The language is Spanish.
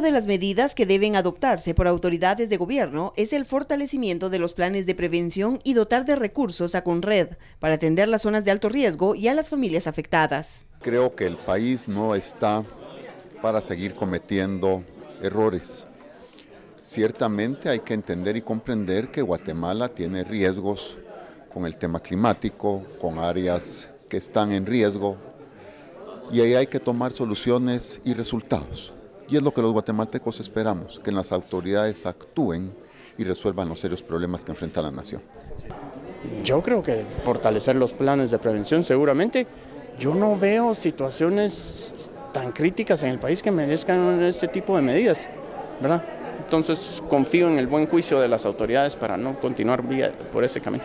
Una de las medidas que deben adoptarse por autoridades de gobierno es el fortalecimiento de los planes de prevención y dotar de recursos a Conred para atender las zonas de alto riesgo y a las familias afectadas. Creo que el país no está para seguir cometiendo errores. Ciertamente hay que entender y comprender que Guatemala tiene riesgos con el tema climático, con áreas que están en riesgo, y ahí hay que tomar soluciones y resultados. Y es lo que los guatemaltecos esperamos, que las autoridades actúen y resuelvan los serios problemas que enfrenta la nación. Yo creo que fortalecer los planes de prevención seguramente. Yo no veo situaciones tan críticas en el país que merezcan este tipo de medidas, ¿verdad? Entonces confío en el buen juicio de las autoridades para no continuar por ese camino.